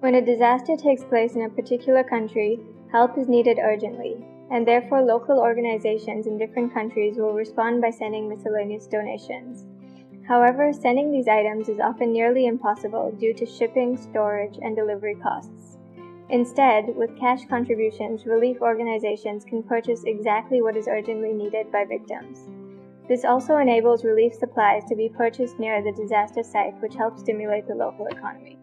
When a disaster takes place in a particular country, help is needed urgently, and therefore local organizations in different countries will respond by sending miscellaneous donations. However, sending these items is often nearly impossible due to shipping, storage, and delivery costs. Instead, with cash contributions, relief organizations can purchase exactly what is urgently needed by victims. This also enables relief supplies to be purchased near the disaster site, which helps stimulate the local economy.